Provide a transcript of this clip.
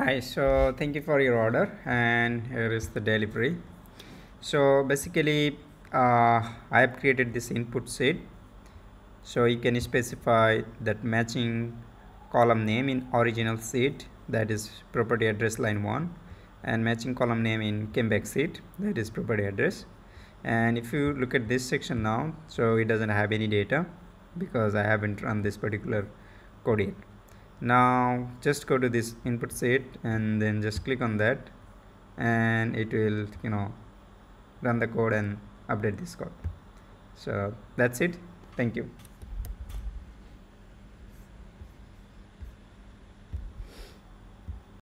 Hi, so thank you for your order and here is the delivery. So basically uh, I have created this input sheet. So you can specify that matching column name in original sheet that is property address line 1 and matching column name in came back sheet that is property address and if you look at this section now so it doesn't have any data because I haven't run this particular code yet now just go to this input sheet and then just click on that. And it will you know run the code and update this code. So that's it. Thank you